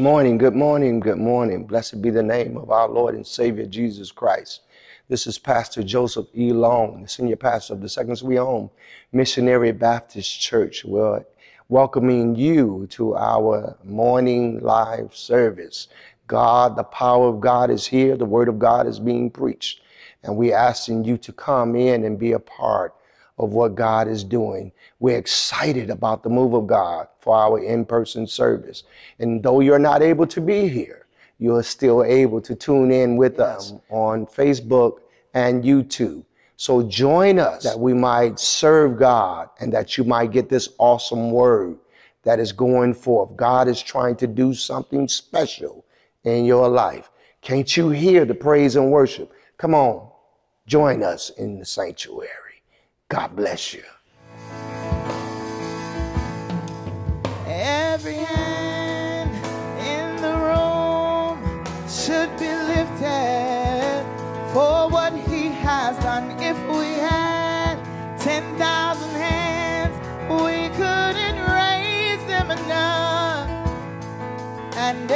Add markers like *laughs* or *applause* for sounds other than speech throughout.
morning, good morning, good morning. Blessed be the name of our Lord and Savior Jesus Christ. This is Pastor Joseph E. Long, the senior pastor of the Second Sweet Home Missionary Baptist Church. We're welcoming you to our morning live service. God, the power of God is here. The word of God is being preached. And we're asking you to come in and be a part of what God is doing. We're excited about the move of God for our in person service. And though you're not able to be here, you're still able to tune in with us on Facebook and YouTube. So join us that we might serve God and that you might get this awesome word that is going forth. God is trying to do something special in your life. Can't you hear the praise and worship? Come on, join us in the sanctuary. God bless you. Every hand in the room should be lifted for what he has done. If we had 10,000 hands, we couldn't raise them enough. And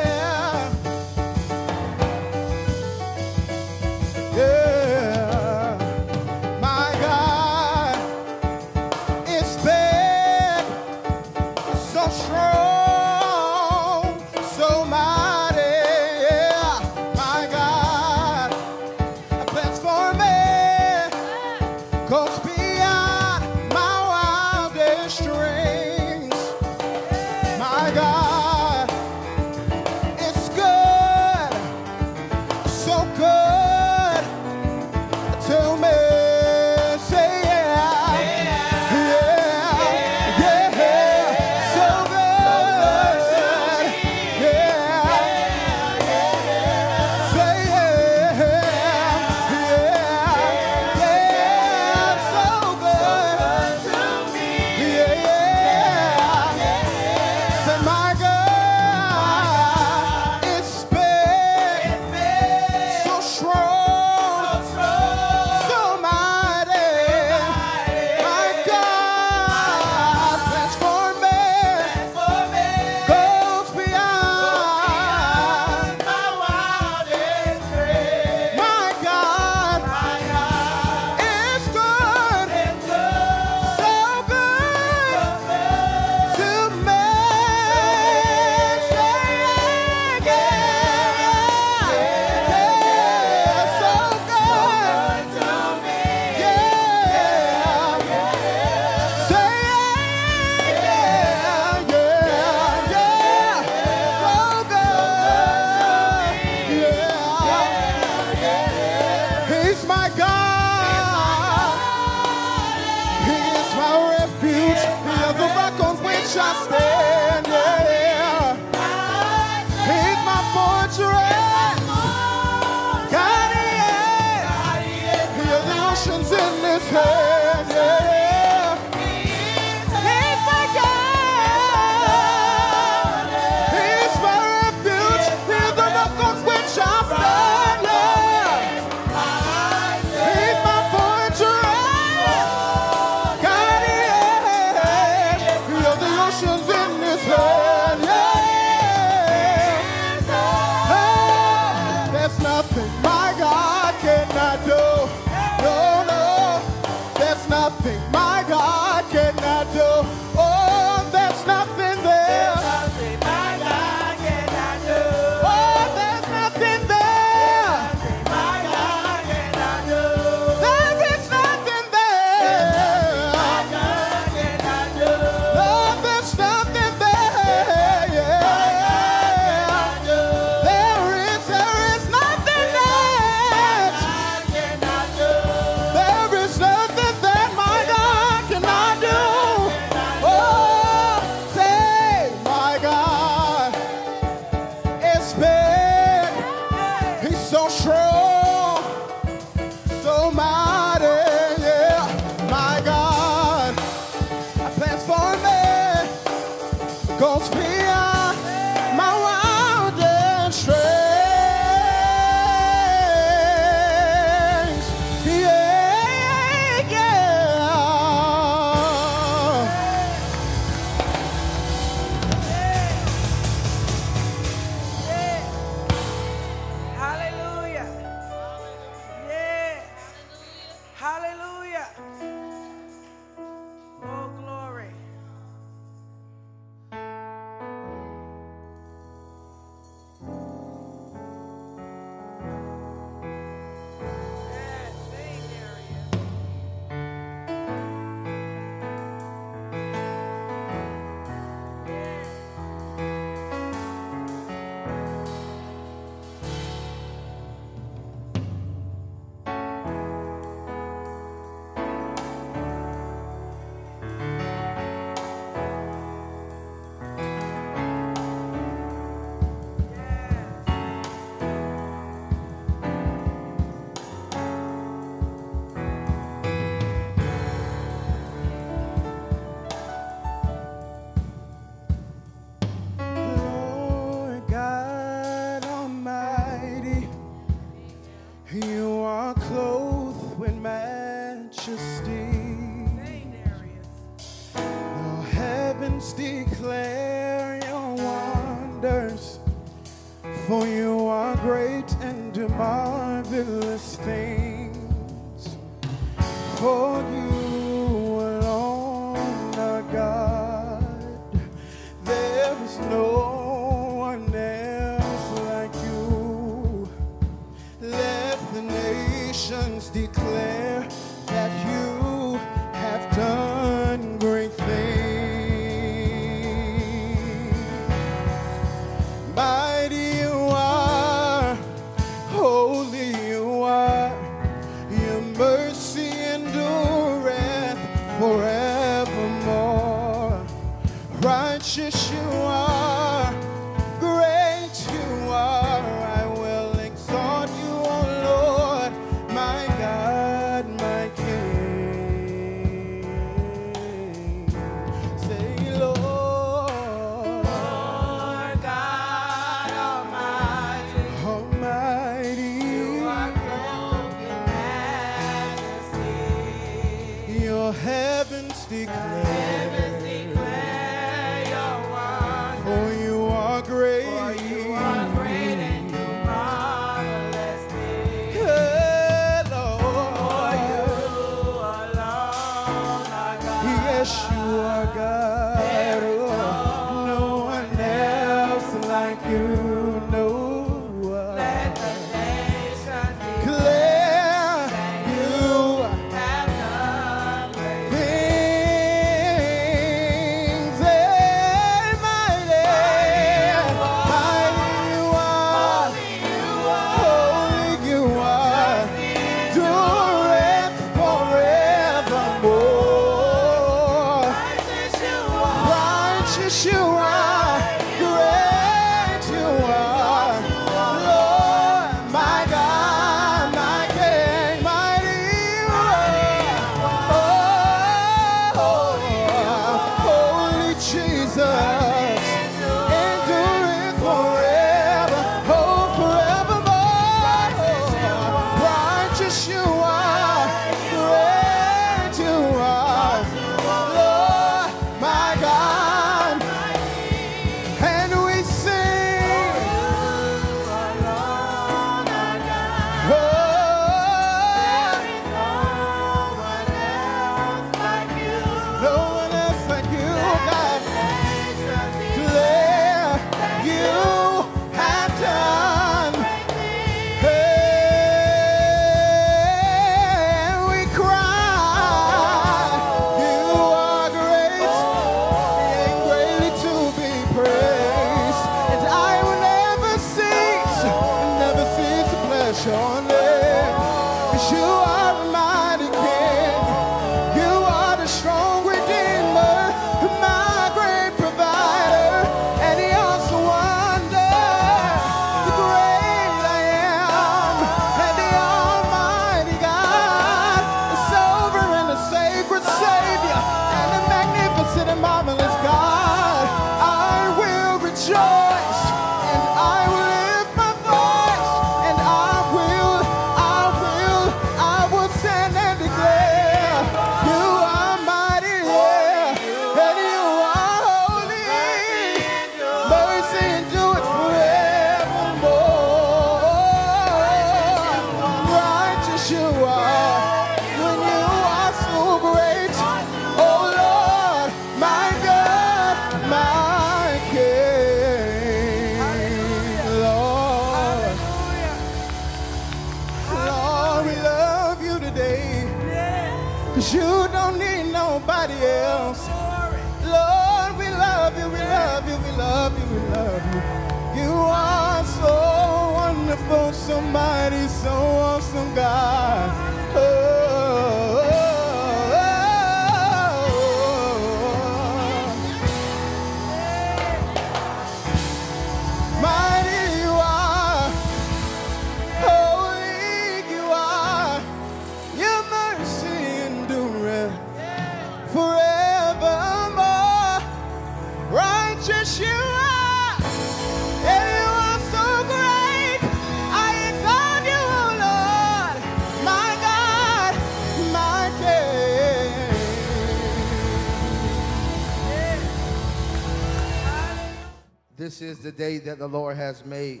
This is the day that the Lord has made.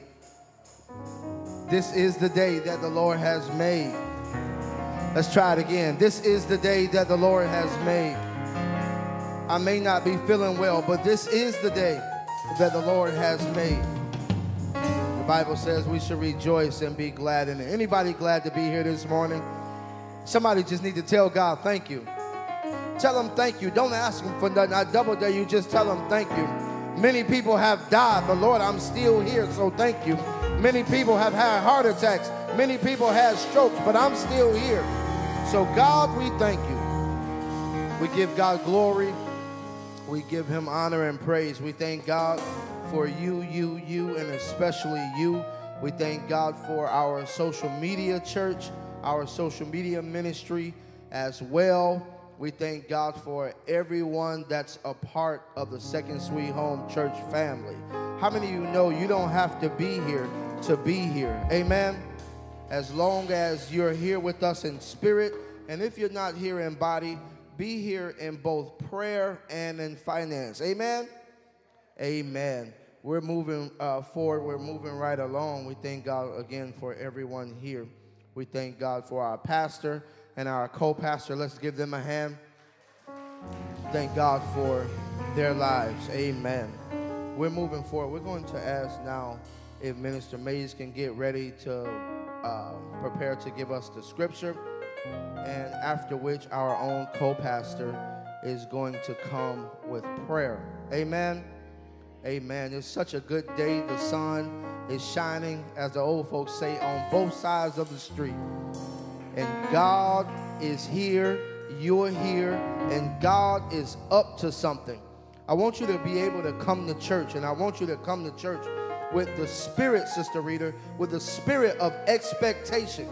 This is the day that the Lord has made. Let's try it again. This is the day that the Lord has made. I may not be feeling well, but this is the day that the Lord has made. The Bible says we should rejoice and be glad in it. Anybody glad to be here this morning? Somebody just need to tell God thank you. Tell him thank you. Don't ask him for nothing. I double dare you. Just tell him thank you. Many people have died, but Lord, I'm still here, so thank you. Many people have had heart attacks. Many people had strokes, but I'm still here. So God, we thank you. We give God glory. We give him honor and praise. We thank God for you, you, you, and especially you. We thank God for our social media church, our social media ministry as well. We thank God for everyone that's a part of the Second Sweet Home Church family. How many of you know you don't have to be here to be here? Amen. As long as you're here with us in spirit, and if you're not here in body, be here in both prayer and in finance. Amen. Amen. We're moving uh, forward. We're moving right along. We thank God again for everyone here. We thank God for our pastor and our co-pastor. Let's give them a hand. Thank God for their lives. Amen. We're moving forward. We're going to ask now if Minister Mays can get ready to uh, prepare to give us the scripture, and after which our own co-pastor is going to come with prayer. Amen. Amen. It's such a good day. The sun is shining, as the old folks say, on both sides of the street. And God is here, you're here, and God is up to something. I want you to be able to come to church, and I want you to come to church with the spirit, Sister Reader, with the spirit of expectation.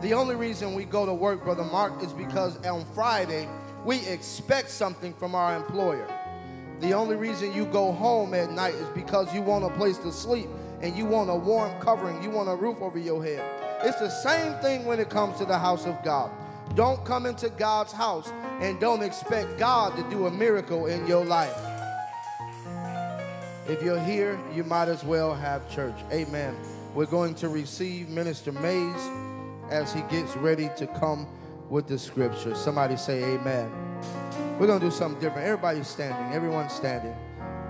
The only reason we go to work, Brother Mark, is because on Friday we expect something from our employer. The only reason you go home at night is because you want a place to sleep and you want a warm covering, you want a roof over your head. It's the same thing when it comes to the house of God. Don't come into God's house and don't expect God to do a miracle in your life. If you're here, you might as well have church. Amen. We're going to receive Minister Mays as he gets ready to come with the scripture. Somebody say amen. We're going to do something different. Everybody's standing. Everyone's standing.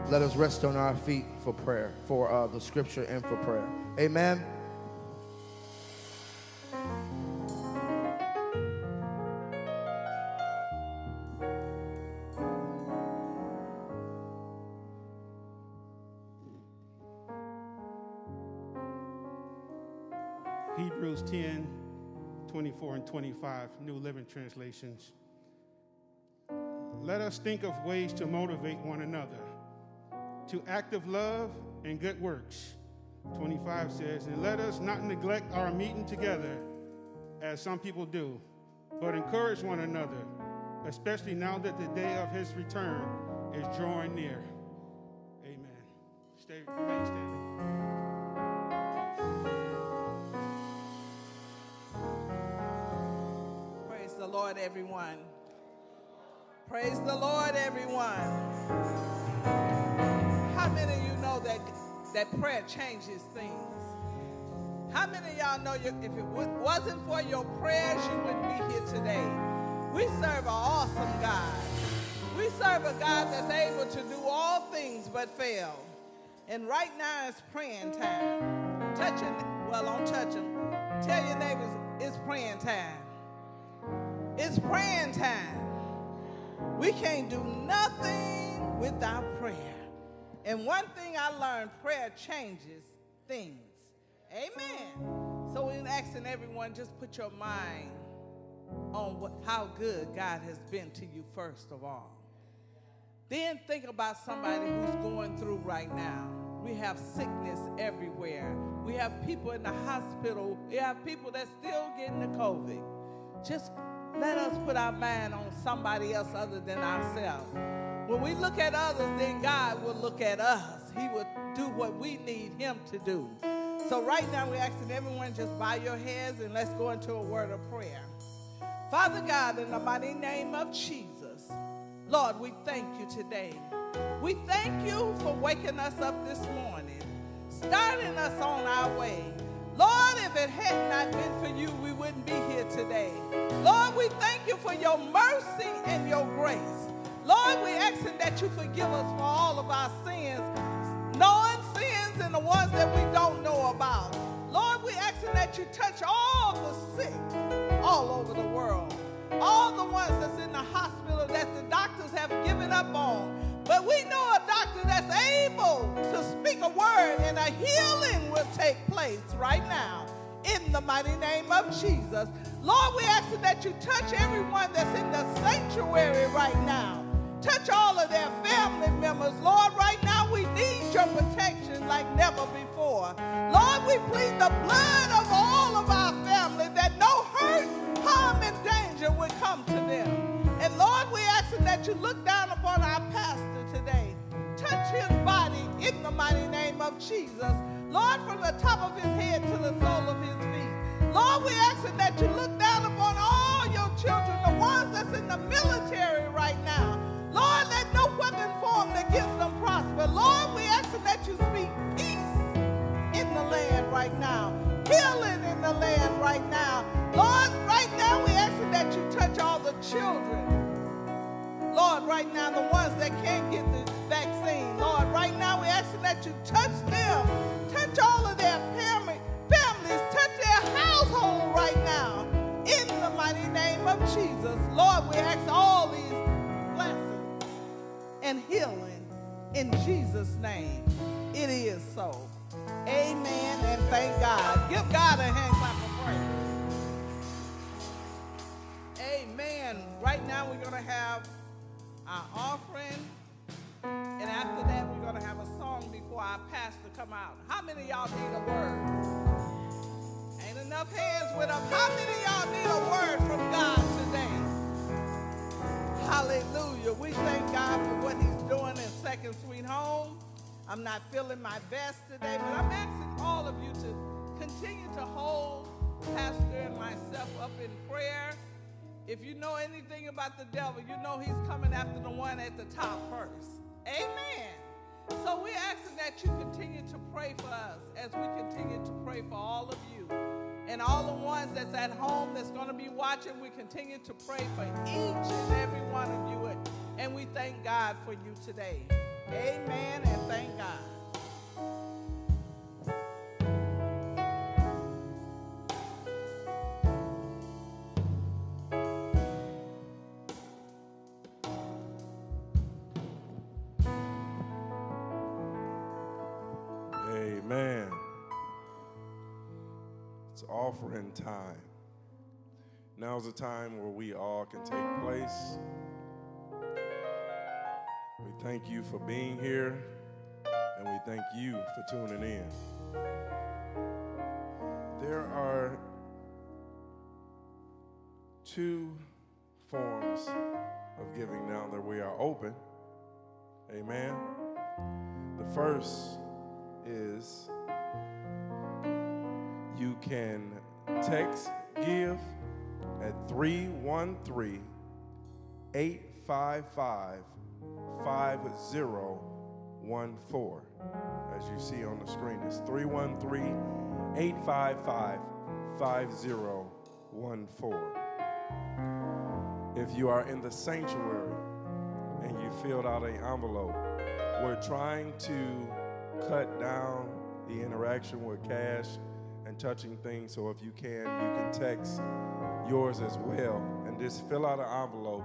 Let us rest on our feet for prayer, for uh, the scripture and for prayer. Amen. Hebrews 10, 24 and 25, New Living Translations. Let us think of ways to motivate one another to active love and good works. 25 says, And let us not neglect our meeting together as some people do, but encourage one another, especially now that the day of his return is drawing near. Amen. Stay. Lord, everyone. Praise the Lord, everyone. How many of you know that, that prayer changes things? How many of y'all know you, if it wa- wasn't for your prayers, you wouldn't be here today? We serve an awesome God. We serve a God that's able to do all things but fail. And right now it's praying time. Touching, well, don't touch them. Tell your neighbors it's praying time. It's praying time. We can't do nothing without prayer. And one thing I learned prayer changes things. Amen. So, in asking everyone, just put your mind on what, how good God has been to you, first of all. Then think about somebody who's going through right now. We have sickness everywhere. We have people in the hospital. We have people that's still getting the COVID. Just let us put our mind on somebody else other than ourselves. When we look at others, then God will look at us. He will do what we need Him to do. So right now, we're asking everyone just bow your heads and let's go into a word of prayer. Father God, in the mighty name of Jesus, Lord, we thank you today. We thank you for waking us up this morning, starting us on our way. Lord, if it had not been for you, we wouldn't be here today. Lord, we thank you for your mercy and your grace. Lord, we ask that you forgive us for all of our sins, knowing sins and the ones that we don't know about. Lord, we ask that you touch all the sick all over the world, all the ones that's in the hospital that the doctors have given up on. But we know a doctor that's able to speak a word and a healing will take place right now in the mighty name of Jesus. Lord, we ask that you touch everyone that's in the sanctuary right now. Touch all of their family members. Lord, right now we need your protection like never before. Lord, we plead the blood of all of our family that no hurt, harm, and danger would come to them. And Lord, we ask that you look down upon our pastor today. Touch his body in the mighty name of Jesus. Lord, from the top of his head to the sole of his feet. Lord, we ask that you look down upon all your children, the ones that's in the military right now. Lord, let no weapon formed against them prosper. Lord, we ask that you speak peace in the land right now, healing in the land right now. Lord, right now we ask that you touch all the children. Right now, the ones that can't get the vaccine, Lord, right now we ask that you touch them, touch all of their family, families, touch their household right now. In the mighty name of Jesus, Lord, we ask all these blessings and healing in Jesus' name. It is so. Amen and thank God. Give God a hand clap of praise. Amen. Right now we're going to have our offering. And after that, we're going to have a song before our pastor come out. How many y'all need a word? Ain't enough hands with them. How many y'all need a word from God today? Hallelujah. We thank God for what he's doing in Second Sweet Home. I'm not feeling my best today, but I'm asking all of you to continue to hold Pastor and myself up in prayer. If you know anything about the devil, you know he's coming after the one at the top first. Amen. So we're asking that you continue to pray for us as we continue to pray for all of you. And all the ones that's at home that's going to be watching, we continue to pray for each and every one of you. And we thank God for you today. Amen and thank God. Offering time. Now's the time where we all can take place. We thank you for being here, and we thank you for tuning in. There are two forms of giving now that we are open. Amen. The first is you can text give at 313 855 5014. As you see on the screen, it's 313 855 5014. If you are in the sanctuary and you filled out an envelope, we're trying to cut down the interaction with cash and touching things. So if you can, you can text yours as well and just fill out an envelope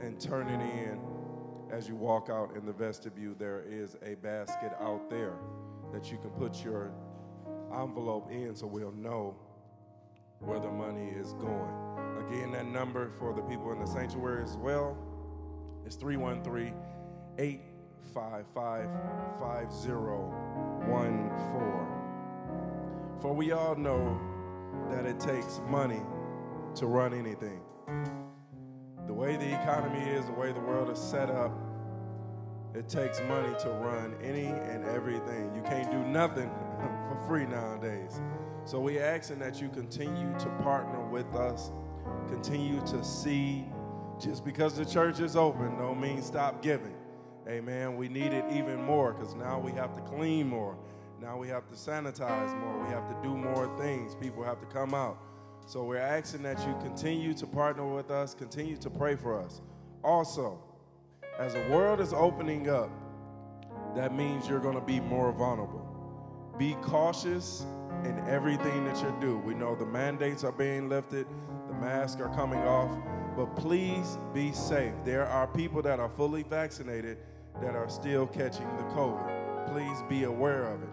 and turn it in as you walk out in the vestibule. There is a basket out there that you can put your envelope in so we'll know where the money is going. Again, that number for the people in the sanctuary as well is 313 855 5014. For we all know that it takes money to run anything. The way the economy is, the way the world is set up, it takes money to run any and everything. You can't do nothing *laughs* for free nowadays. So we asking that you continue to partner with us, continue to see. Just because the church is open don't mean stop giving. Amen. We need it even more because now we have to clean more. Now we have to sanitize more. We have to do more things. People have to come out. So we're asking that you continue to partner with us, continue to pray for us. Also, as the world is opening up, that means you're going to be more vulnerable. Be cautious in everything that you do. We know the mandates are being lifted, the masks are coming off, but please be safe. There are people that are fully vaccinated that are still catching the COVID. Please be aware of it.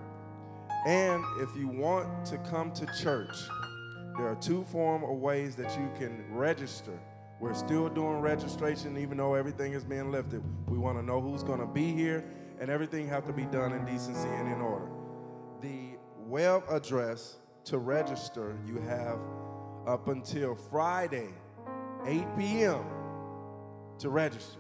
And if you want to come to church, there are two form of ways that you can register. We're still doing registration even though everything is being lifted. We want to know who's going to be here and everything have to be done in decency and in order. The web address to register you have up until Friday, 8 p.m. to register.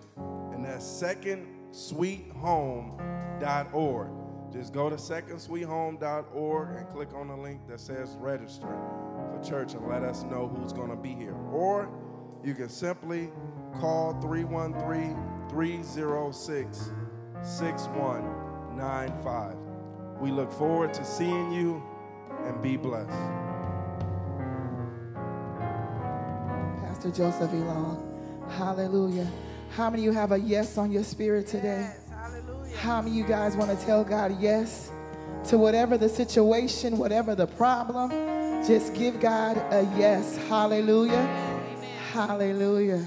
And that's secondsweethome.org. Just go to secondsweethome.org and click on the link that says register for church and let us know who's going to be here. Or you can simply call 313 306 6195. We look forward to seeing you and be blessed. Pastor Joseph Elon. Hallelujah. How many of you have a yes on your spirit today? How many of you guys want to tell God yes to whatever the situation, whatever the problem? Just give God a yes. Hallelujah. Hallelujah.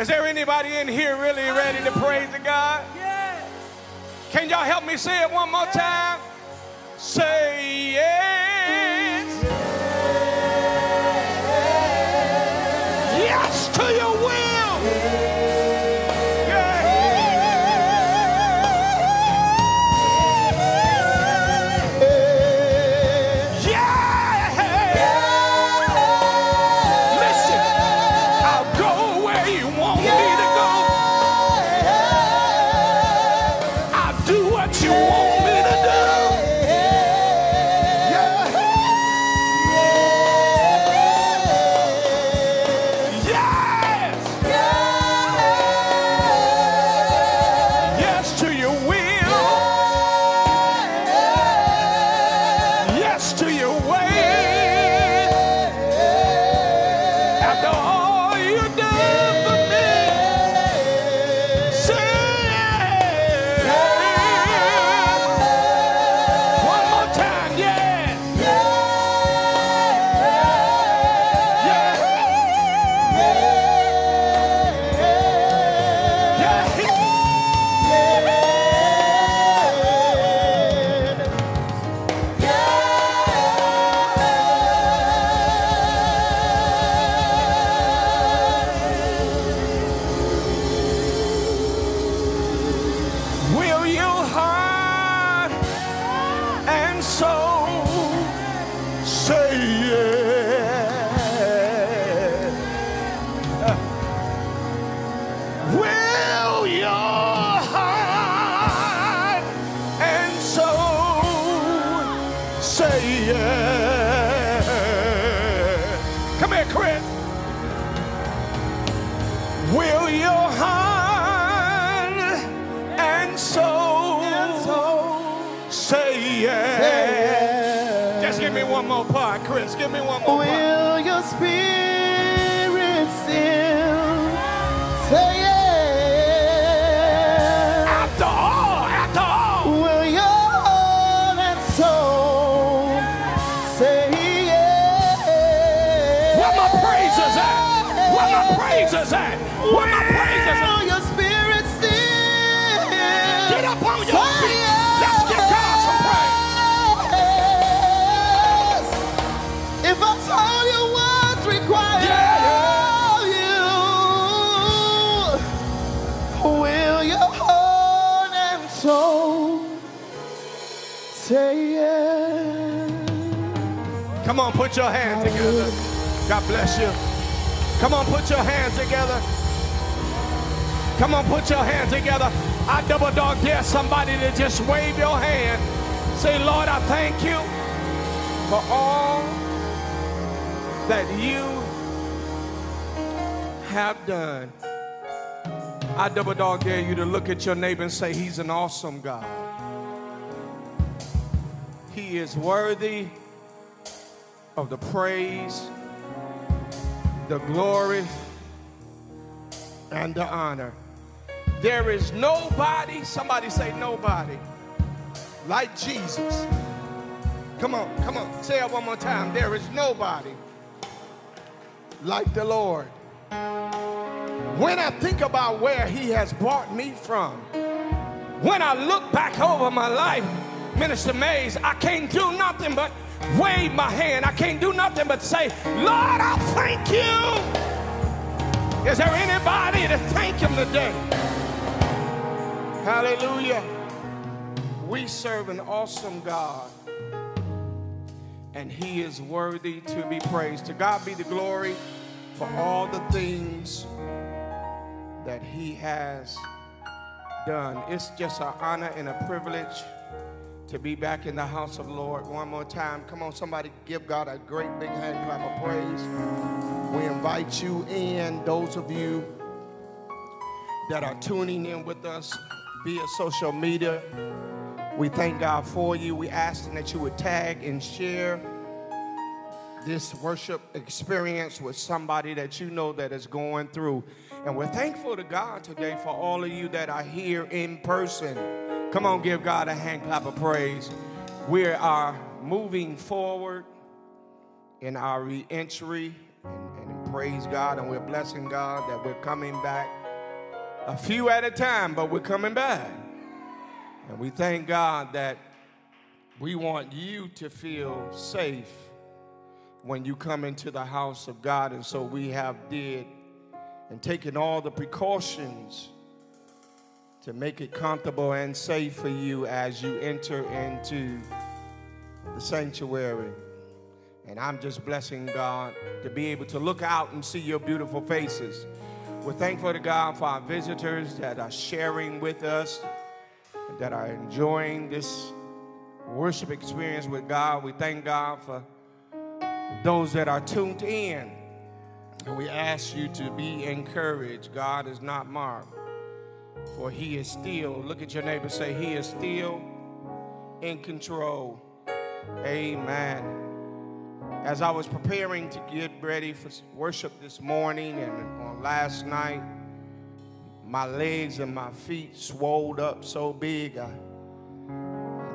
Is there anybody in here really ready to praise the God? Yes. Can y'all help me say it one more time? Say put your hands together. God bless you. Come on, put your hands together. Come on, put your hands together. I double dog dare somebody to just wave your hand. Say, Lord, I thank you for all that you have done. I double dog dare you to look at your neighbor and say, He's an awesome God. He is worthy of the praise, the glory, and the honor. There is nobody, somebody say nobody, like Jesus. Come on, come on, say it one more time. There is nobody like the Lord. When I think about where He has brought me from, when I look back over my life, Minister Mays, I can't do nothing but wave my hand. I can't do nothing but say, Lord, I thank you. Is there anybody to thank Him today? Hallelujah. We serve an awesome God, and He is worthy to be praised. To God be the glory for all the things that He has done. It's just an honor and a privilege to be back in the house of the Lord one more time. Come on, somebody give God a great big hand clap of praise. We invite you in, those of you that are tuning in with us via social media. We thank God for you. We ask that you would tag and share this worship experience with somebody that you know that is going through. And we're thankful to God today for all of you that are here in person. Come on, give God a hand clap of praise. We are moving forward in our re entry and, and praise God, and we're blessing God that we're coming back a few at a time, but we're coming back. And we thank God that we want you to feel safe when you come into the house of God. And so we have did and taken all the precautions to make it comfortable and safe for you as you enter into the sanctuary. And I'm just blessing God to be able to look out and see your beautiful faces. We're thankful to God for our visitors that are sharing with us, that are enjoying this worship experience with God. We thank God for those that are tuned in. And we ask you to be encouraged. God is not mocked, for He is still, look at your neighbor, say, He is still in control. Amen. As I was preparing to get ready for worship this morning and on last night, my legs and my feet swelled up so big. I,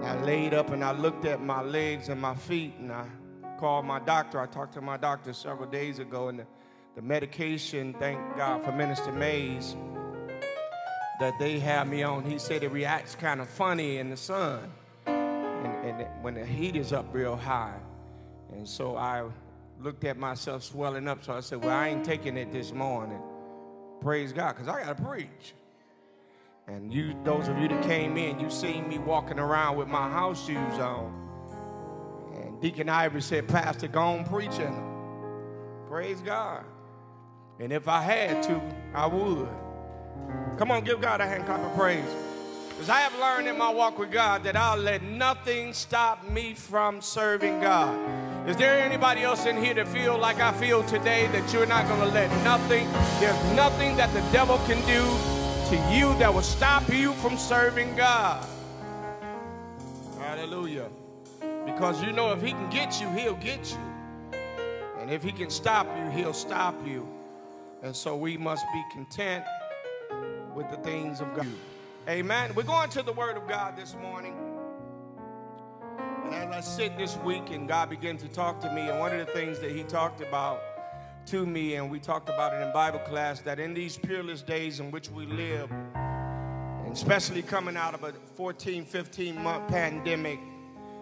I laid up and I looked at my legs and my feet and I called my doctor. I talked to my doctor several days ago and the, the medication, thank God for Minister Mays, that they have me on, he said it reacts kind of funny in the sun and, and when the heat is up real high. And so I looked at myself swelling up. So I said, Well, I ain't taking it this morning. Praise God, because I got to preach. And you, those of you that came in, you seen me walking around with my house shoes on. And Deacon Ivory said, Pastor, go on preaching. Praise God. And if I had to, I would. Come on, give God a hand clap of praise. Because I have learned in my walk with God that I'll let nothing stop me from serving God. Is there anybody else in here that feel like I feel today that you're not going to let nothing, there's nothing that the devil can do to you that will stop you from serving God? Hallelujah. Because you know if he can get you, he'll get you. And if he can stop you, he'll stop you. And so we must be content with the things of God. Amen. We're going to the Word of God this morning. And as I sit this week and God began to talk to me, and one of the things that He talked about to me, and we talked about it in Bible class, that in these peerless days in which we live, and especially coming out of a 14, 15 month pandemic,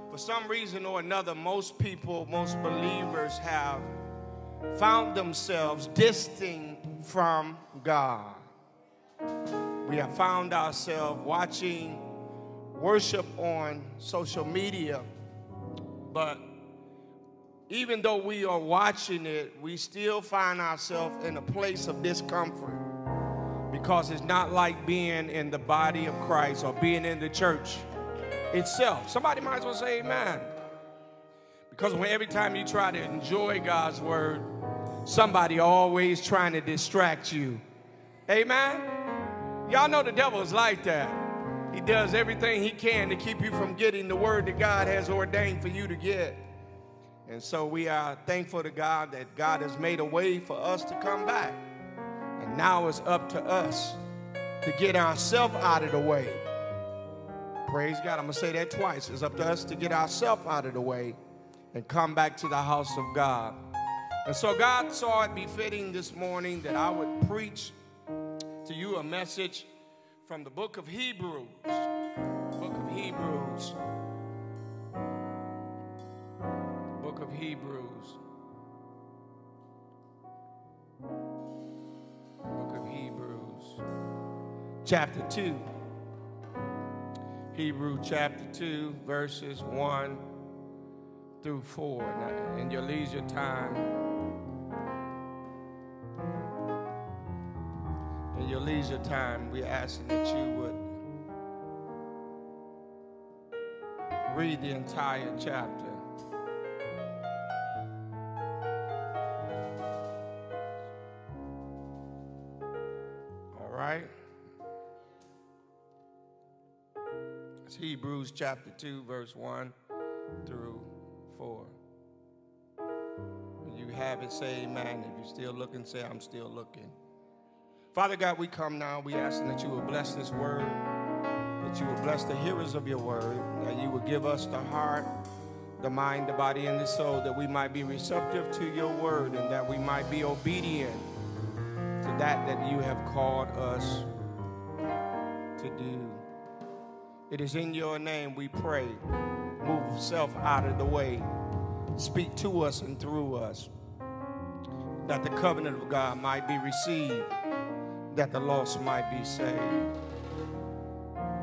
for some reason or another, most people, most believers have found themselves distant from God we have found ourselves watching worship on social media, but even though we are watching it, we still find ourselves in a place of discomfort because it's not like being in the body of Christ or being in the church itself. Somebody might as well say amen. Because when every time you try to enjoy God's word, somebody always trying to distract you. Amen. Y'all know the devil is like that. He does everything he can to keep you from getting the word that God has ordained for you to get. And so we are thankful to God that God has made a way for us to come back. And now it's up to us to get ourselves out of the way. Praise God. I'm going to say that twice. It's up to us to get ourselves out of the way and come back to the house of God. And so God saw it befitting this morning that I would preach to you a message from the book of Hebrews. Book of Hebrews. Book of Hebrews. Book of Hebrews. Chapter 2. Hebrew chapter 2, verses 1 through 4. Now, in your leisure time, in your leisure time, we're asking that you would read the entire chapter. All right? It's Hebrews chapter 2, verse 1 through 4. When you have it, say amen. If you're still looking, say I'm still looking. Father God, we come now. We ask that you will bless this word, that you will bless the hearers of your word, that you will give us the heart the mind, the body, and the soul, that we might be receptive to your word and that we might be obedient to that that you have called us to do. It is in your name we pray. Move self out of the way. Speak to us and through us that the covenant of God might be received, that the lost might be saved.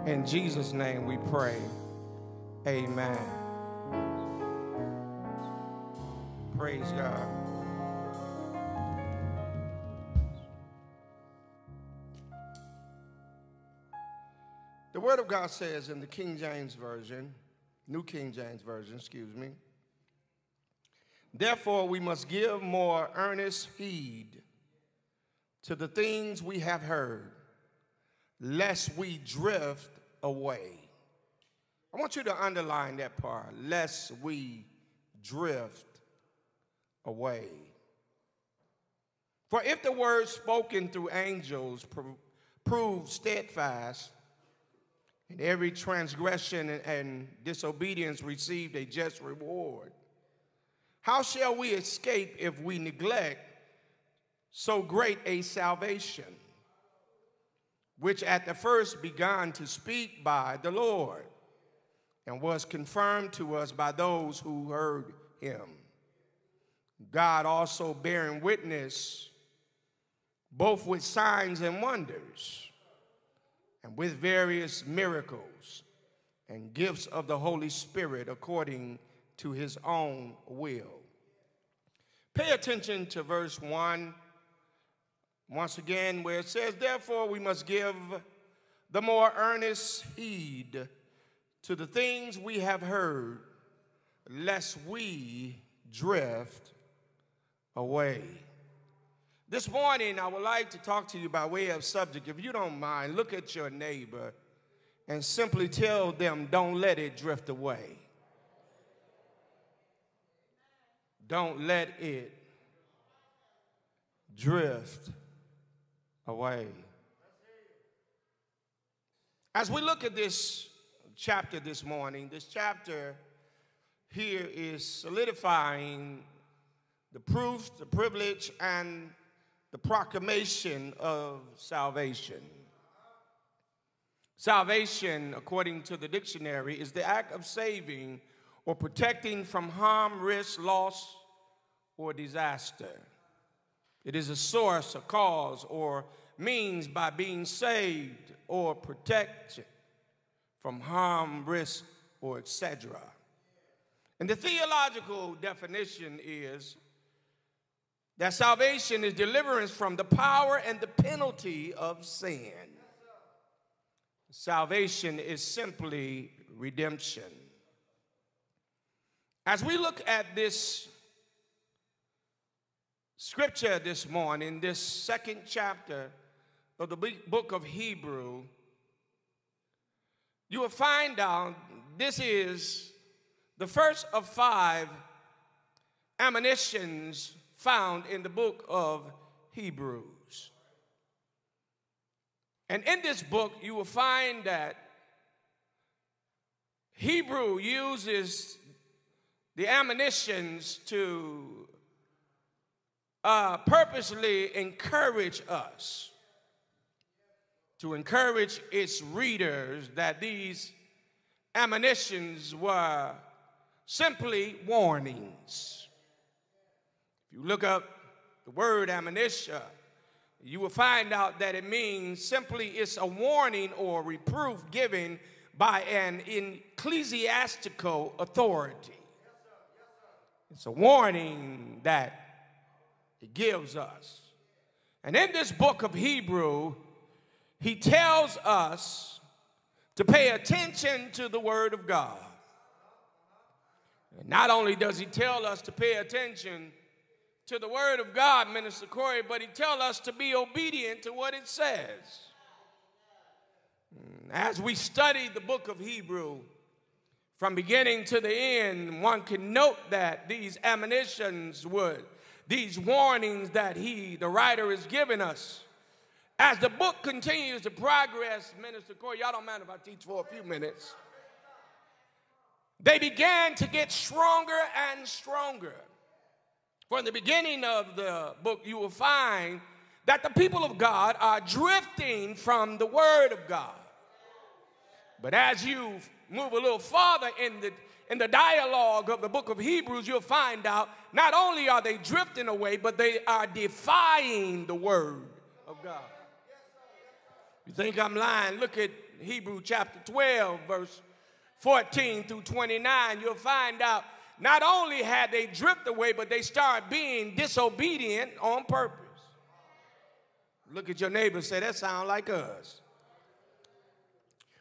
In Jesus' name we pray. Amen. Praise God. The Word of God says in the King James Version, New King James Version, excuse me, therefore we must give more earnest heed to the things we have heard, lest we drift away. I want you to underline that part, lest we drift away. For if the word spoken through angels pro- proved steadfast, and every transgression and, and disobedience received a just reward, how shall we escape if we neglect so great a salvation, which at the first began to speak by the Lord, and was confirmed to us by those who heard him? God also bearing witness both with signs and wonders and with various miracles and gifts of the Holy Spirit according to his own will. Pay attention to verse 1 once again, where it says, Therefore, we must give the more earnest heed to the things we have heard, lest we drift away. This morning, I would like to talk to you by way of subject. If you don't mind, look at your neighbor and simply tell them, don't let it drift away. Don't let it drift away. As we look at this chapter this morning, this chapter here is solidifying the proof, the privilege, and the proclamation of salvation. Salvation, according to the dictionary, is the act of saving or protecting from harm, risk, loss, or disaster. It is a source, a cause, or means by being saved or protected from harm, risk, or etc. And the theological definition is that salvation is deliverance from the power and the penalty of sin. Salvation is simply redemption. As we look at this scripture this morning, this second chapter of the book of Hebrew, you will find out this is the first of five admonitions found in the book of Hebrews. And in this book, you will find that Hebrew uses the admonitions to uh, purposely encourage us, to encourage its readers that these admonitions were simply warnings. If you look up the word admonition, you will find out that it means simply it's a warning or reproof given by an ecclesiastical authority. It's a warning that it gives us. And in this book of Hebrew, he tells us to pay attention to the Word of God. And not only does he tell us to pay attention to the Word of God, Minister Corey, but he tells us to be obedient to what it says. As we study the book of Hebrew, from beginning to the end, one can note that these admonitions would these warnings that he, the writer, is giving us. As the book continues to progress, Minister Corey, y'all don't mind if I teach for a few minutes. they began to get stronger and stronger. From the beginning of the book, you will find that the people of God are drifting from the Word of God. But as you move a little farther in the in the dialogue of the book of Hebrews, you'll find out not only are they drifting away, but they are defying the word of God. You think I'm lying? Look at Hebrew chapter 12, verse 14 through 29. You'll find out not only had they drifted away, but they started being disobedient on purpose. Look at your neighbor and say, That sounds like us.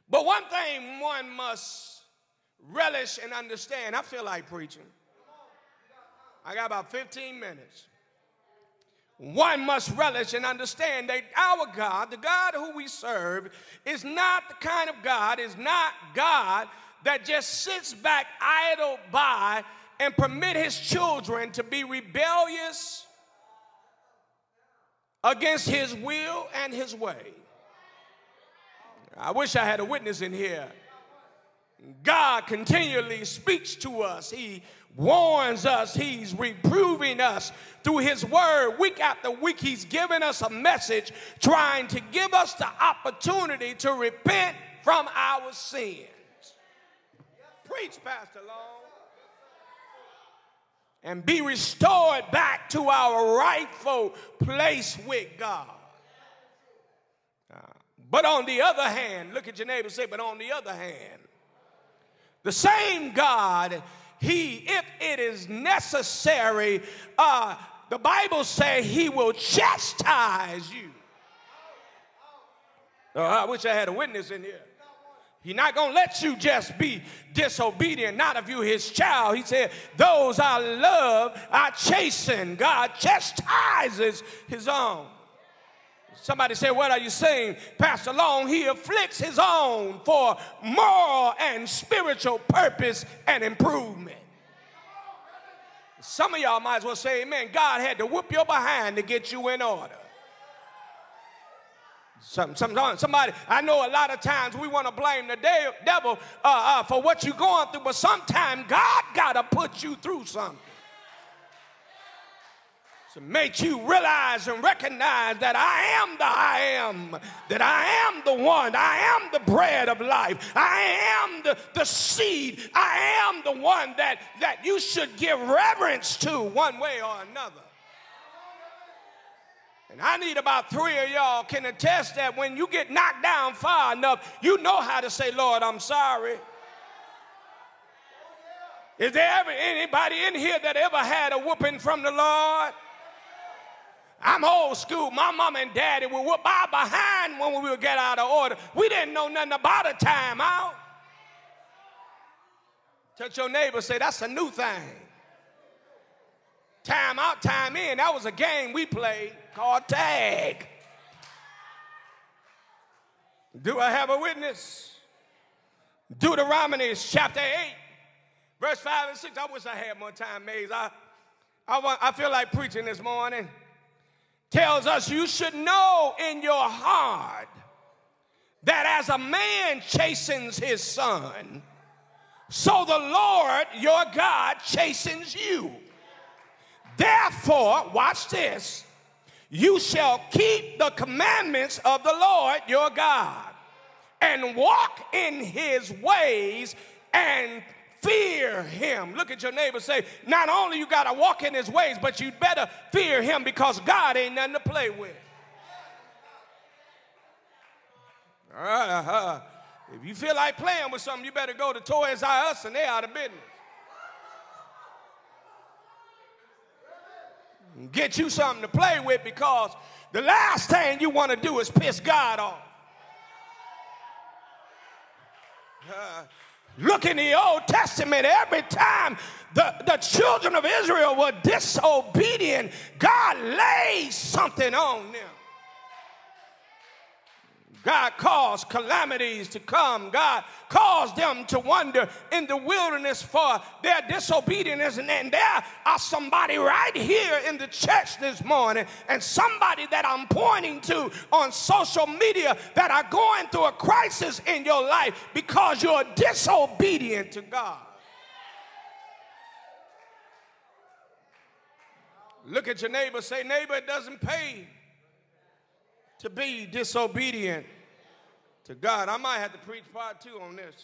But one thing one must relish and understand. I feel like preaching. I got about 15 minutes. One must relish and understand that our God, the God who we serve, is not the kind of God, is not God that just sits back idle by and permit his children to be rebellious against his will and his way. I wish I had a witness in here God continually speaks to us. He warns us. He's reproving us through His Word. Week after week, He's giving us a message trying to give us the opportunity to repent from our sins. Preach, Pastor Long. And be restored back to our rightful place with God. But on the other hand, look at your neighbor say, but on the other hand, the same God, He, if it is necessary, uh, the Bible says He will chastise you. Oh, I wish I had a witness in here. He's not going to let you just be disobedient, not if you're his child. He said, Those I love, I chasten. God chastises his own. Somebody say, What are you saying? Pastor Long, he afflicts his own for moral and spiritual purpose and improvement. Some of y'all might as well say, Amen. God had to whoop your behind to get you in order. Some, some, somebody, I know a lot of times we want to blame the devil uh, uh, for what you're going through, but sometimes God got to put you through something to make you realize and recognize that I am the I am, that I am the one, I am the bread of life, I am the, the seed, I am the one that, that you should give reverence to one way or another. And I need about three of y'all can attest that when you get knocked down far enough, you know how to say, Lord, I'm sorry. Is there ever anybody in here that ever had a whooping from the Lord? I'm old school. My mom and daddy would whoop our behind when we would get out of order. We didn't know nothing about a timeout. Touch your neighbor, say, that's a new thing. Time out, time in. That was a game we played called tag. Do I have a witness? Deuteronomy chapter 8, verse 5 and 6. I wish I had more time, Mays. I, I, want, I feel like preaching this morning tells us you should know in your heart that as a man chastens his son, so the Lord your God chastens you. Therefore, watch this, you shall keep the commandments of the Lord your God and walk in his ways and fear him. Look at your neighbor say, not only you got to walk in his ways, but you better fear him because God ain't nothing to play with. Uh-huh. If you feel like playing with something, you better go to Toys R Us and they out of business. Get you something to play with because the last thing you want to do is piss God off. Uh, Look in the Old Testament, every time the, the children of Israel were disobedient, God laid something on them. God caused calamities to come. God caused them to wander in the wilderness for their disobedience. And, there are somebody right here in the church this morning and somebody that I'm pointing to on social media that are going through a crisis in your life because you're disobedient to God. Look at your neighbor, say, neighbor, it doesn't pay to be disobedient to God. I might have to preach part two on this.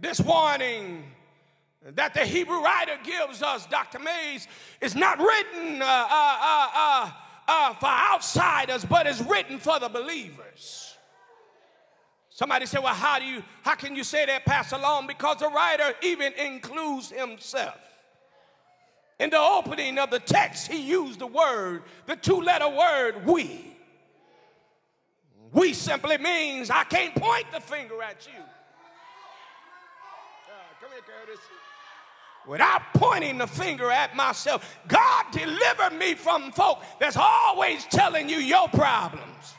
This warning that the Hebrew writer gives us, Dr. Mays, is not written uh, uh, uh, uh, uh for outsiders, but is written for the believers. Somebody said, Well, how do you how can you say that, Pastor Long? Because the writer even includes himself. In the opening of the text, he used the word, the two-letter word we. We simply means I can't point the finger at you. Uh, come here, Curtis. Without pointing the finger at myself, God deliver me from folk that's always telling you your problems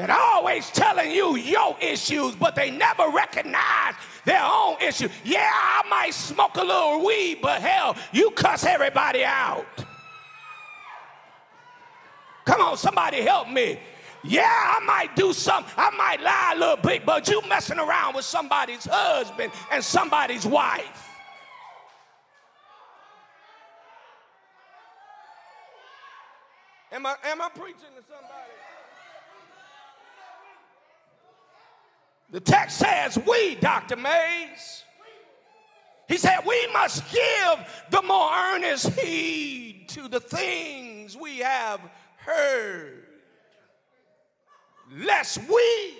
that always telling you your issues, but they never recognize their own issue. Yeah, I might smoke a little weed, but hell, you cuss everybody out. Come on, somebody help me. Yeah, I might do something. I might lie a little bit, but you messing around with somebody's husband and somebody's wife. Am I, am I preaching to somebody? The text says, We, Dr. Mays. He said, We must give the more earnest heed to the things we have heard, lest we.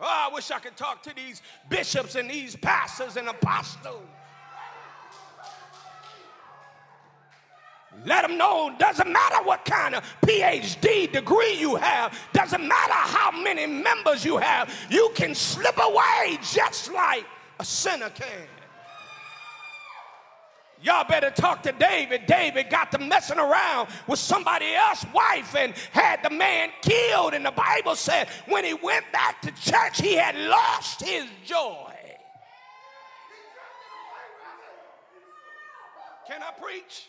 Oh, I wish I could talk to these bishops and these pastors and apostles. Let them know doesn't matter what kind of PhD degree you have, doesn't matter how many members you have, you can slip away just like a sinner can. Y'all better talk to David. David got to messing around with somebody else's wife and had the man killed. And the Bible said when he went back to church, he had lost his joy. Can I preach?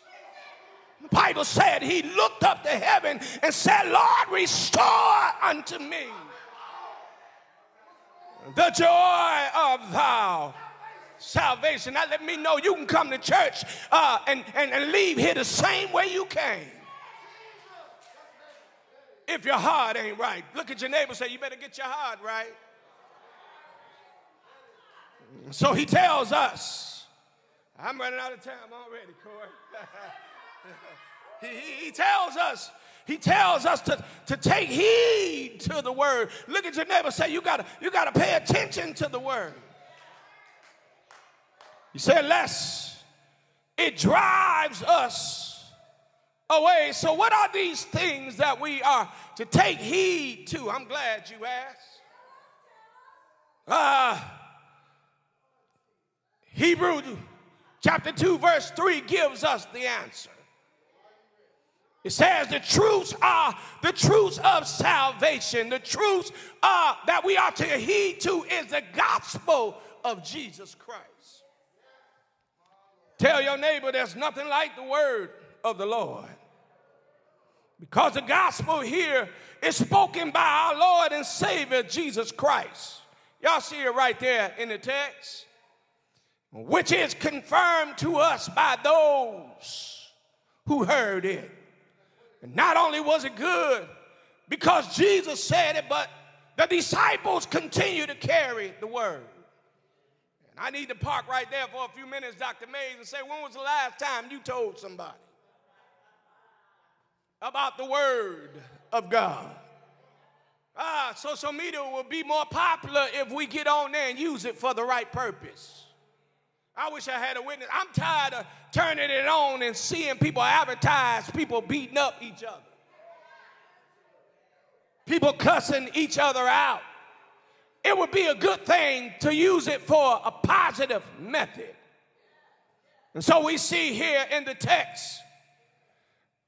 The Bible said he looked up to heaven and said, Lord, restore unto me the joy of thou salvation. That let me know you can come to church uh, and, and, and leave here the same way you came. If your heart ain't right, look at your neighbor say, You better get your heart right. So he tells us, I'm running out of time already, Corey. *laughs* *laughs* he, he tells us he tells us to, to take heed to the word. Look at your neighbor, say, you gotta, you gotta pay attention to the word. He said, less it drives us away. So, what are these things that we are to take heed to? I'm glad you asked. Uh, Hebrew chapter 2, verse 3 gives us the answer. It says the truths are the truths of salvation. The truths are that we are to heed to is the gospel of Jesus Christ. Tell your neighbor there's nothing like the word of the Lord. Because the gospel here is spoken by our Lord and Savior Jesus Christ. Y'all see it right there in the text which is confirmed to us by those who heard it. And not only was it good because Jesus said it, but the disciples continue to carry the word. And I need to park right there for a few minutes, Dr. Mays, and say, when was the last time you told somebody about the word of God? Ah, social media will be more popular if we get on there and use it for the right purpose. I wish I had a witness. I'm tired of turning it on and seeing people advertise people beating up each other, people cussing each other out. It would be a good thing to use it for a positive method. And so we see here in the text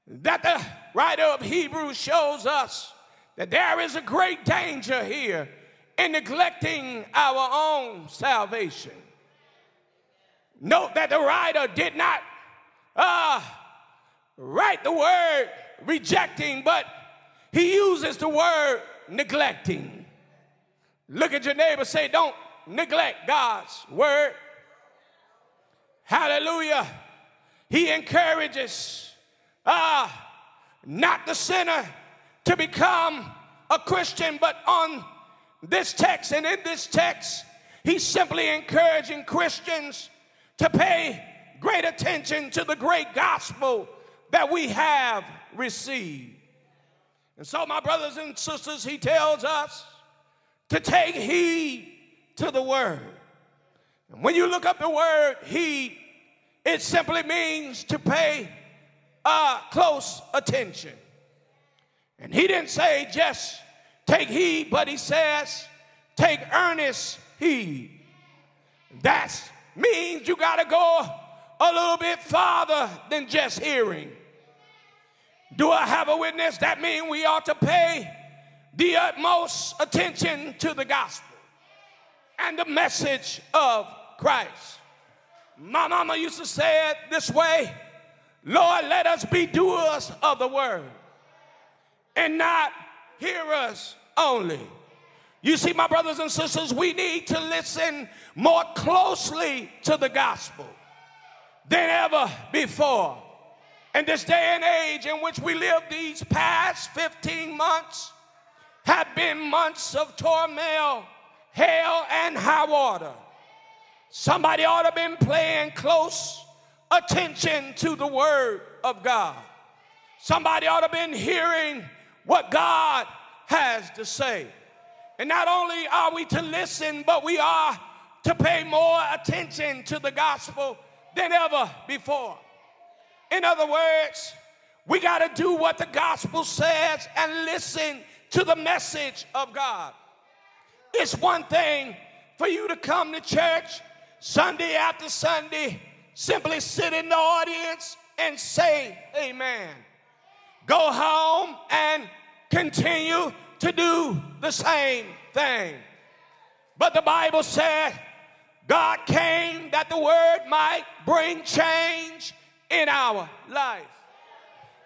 that the writer of Hebrews shows us that there is a great danger here in neglecting our own salvation. Note that the writer did not uh, write the word rejecting, but he uses the word neglecting. Look at your neighbor, say, don't, neglect God's word. Hallelujah. He encourages uh, not the sinner to become a Christian, but on this text and in this text, he's simply encouraging Christians to pay great attention to the great gospel that we have received. And so, my brothers and sisters, he tells us to take heed to the word. And when you look up the word heed, it simply means to pay uh, close attention. And he didn't say just take heed, but he says take earnest heed. That means you got to go a little bit farther than just hearing. Do I have a witness? That means we ought to pay the utmost attention to the gospel and the message of Christ. My mama used to say it this way Lord, let us be doers of the word and not hearers only. You see, my brothers and sisters, we need to listen more closely to the gospel than ever before. In this day and age in which we live, these past 15 months have been months of turmoil, hell, and high water. Somebody ought to have been paying close attention to the word of God. Somebody ought to have been hearing what God has to say. And not only are we to listen, but we are to pay more attention to the gospel than ever before. In other words, we got to do what the gospel says and listen to the message of God. It's one thing for you to come to church Sunday after Sunday, simply sit in the audience and say amen. Go home and continue to do the same thing. But the Bible said God came that the word might bring change in our life.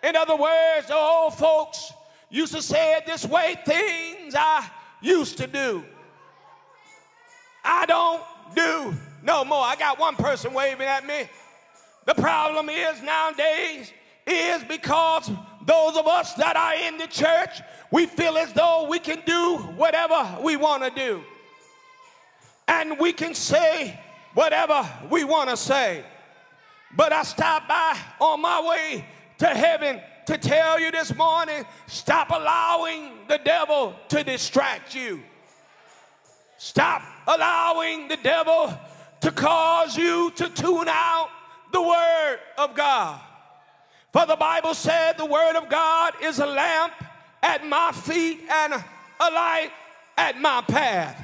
In other words, the old folks used to say it this way things I used to do. I don't do no more. I got one person waving at me. The problem is nowadays is because those of us that are in the church, we feel as though we can do whatever we want to do. And we can say whatever we want to say. But I stopped by on my way to heaven to tell you this morning stop allowing the devil to distract you. Stop allowing the devil to cause you to tune out the word of God. For the Bible said the word of God is a lamp at my feet and a light at my path.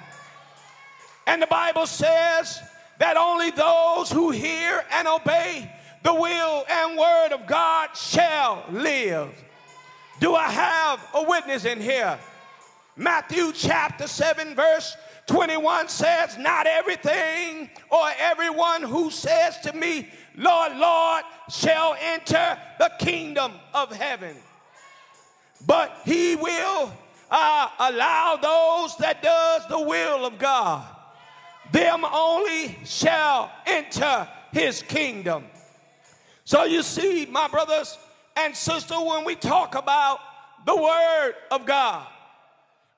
And the Bible says that only those who hear and obey the will and word of God shall live. Do I have a witness in here? Matthew chapter 7, verse 21 says, Not everything or everyone who says to me, Lord, Lord, shall enter the kingdom of heaven. But he will uh, allow those that does the will of God. Them only shall enter his kingdom. So you see, my brothers and sisters, when we talk about the word of God,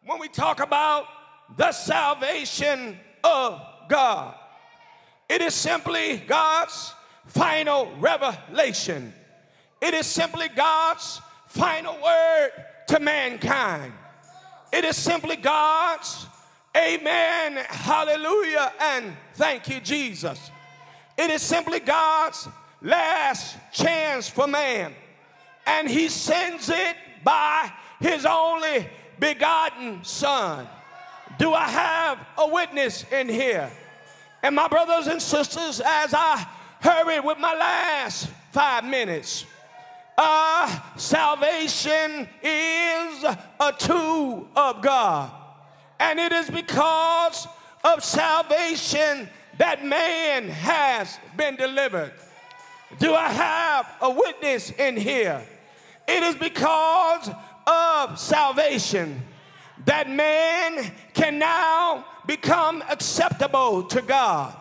when we talk about the salvation of God, it is simply God's final revelation. It is simply God's final word to mankind. It is simply God's amen, hallelujah, and thank you, Jesus. It is simply God's last chance for man. And he sends it by his only begotten son. Do I have a witness in here? And my brothers and sisters, as I hurry with my last five minutes, uh, salvation is a tool of God. And it is because of salvation that man has been delivered. Do I have a witness in here? It is because of salvation that man can now become acceptable to God